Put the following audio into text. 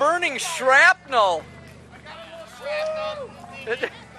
Burning. Shrapnel.